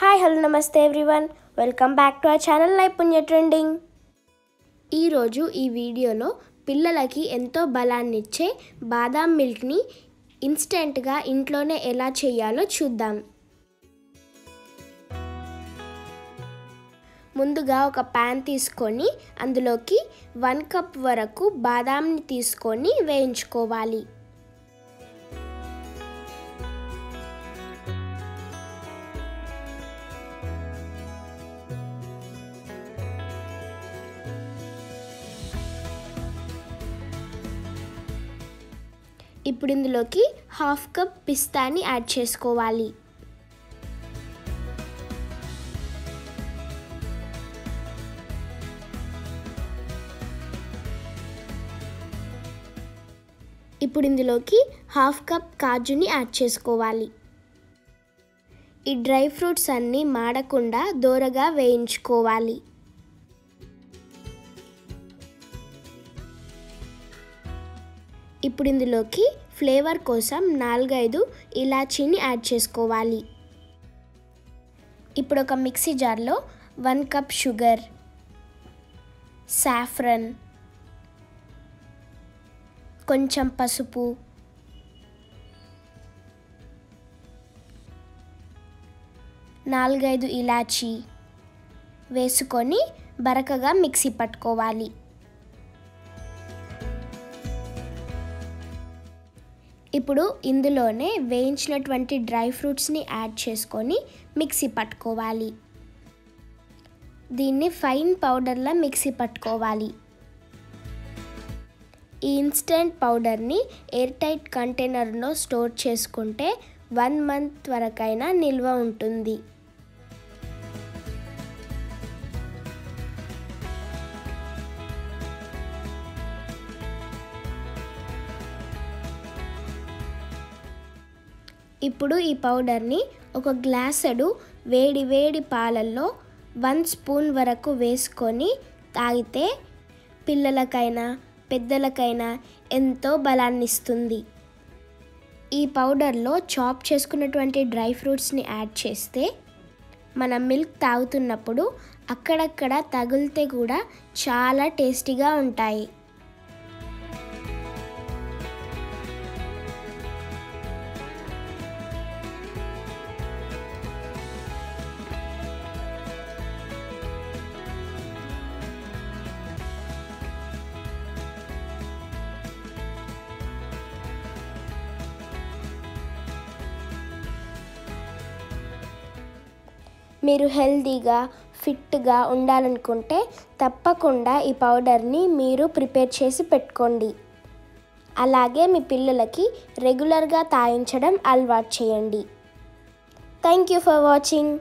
Hi hello నమస్తే everyone. Welcome back to our channel Naipunya trending. ఈరోజు ఈ వీడియోలో పిల్లలకి ఎంతో బలాన్నిచ్చే బాదాం మిల్క్ని ఇన్స్టెంట్గా ఇంట్లోనే ఎలా చేయాలో చూద్దాం. ముందుగా ఒక ప్యాన్ తీసుకొని అందులోకి వన్ కప్ వరకు బాదాంని తీసుకొని వేయించుకోవాలి. ఇప్పుడు ఇందులోకి హాఫ్ కప్ పిస్తాని యాడ్ చేసుకోవాలి. ఇప్పుడు ఇందులోకి హాఫ్ కప్ కాజుని యాడ్ చేసుకోవాలి. ఈ డ్రై ఫ్రూట్స్ అన్నీ మాడకుండా దోరగా వేయించుకోవాలి. ఇప్పుడు ఇందులోకి ఫ్లేవర్ కోసం నాలుగైదు ఇలాచీని యాడ్ చేసుకోవాలి. ఇప్పుడు ఒక మిక్సీ జార్లో వన్ కప్ షుగర్ సాఫ్రన్ కొంచెం పసుపు నాలుగైదు ఇలాచీ వేసుకొని బరకగా మిక్సీ పట్టుకోవాలి. ఇప్పుడు ఇందులోనే వేయించినటువంటి డ్రై ఫ్రూట్స్ని యాడ్ చేసుకొని మిక్సీ పట్టుకోవాలి. దీన్ని ఫైన్ పౌడర్లా మిక్సీ పట్టుకోవాలి. ఈ ఇన్స్టెంట్ పౌడర్ని ఎయిర్ టైట్ కంటైనర్లో స్టోర్ చేసుకుంటే వన్ మంత్ వరకైనా నిల్వ ఉంటుంది. ఇప్పుడు ఈ పౌడర్ని ఒక గ్లాసెడు వేడి వేడి పాలల్లో వన్ స్పూన్ వరకు వేసుకొని తాగితే పిల్లలకైనా పెద్దలకైనా ఎంతో బలాన్ని ఇస్తుంది ఈ పౌడర్లో చాప్ చేసుకున్నటువంటి డ్రై ఫ్రూట్స్ని యాడ్ చేస్తే మనం మిల్క్ తాగుతున్నప్పుడు అక్కడక్కడ తగిలితే కూడా చాలా టేస్టీగా ఉంటాయి. మీరు హెల్తీగా ఫిట్గా ఉండాలనుకుంటే తప్పకుండా ఈ పౌడర్ని మీరు ప్రిపేర్ చేసి పెట్టుకోండి. అలాగే మీ పిల్లలకి రెగ్యులర్గా తాయించడం అలవాటు చేయండి. Thank you for watching.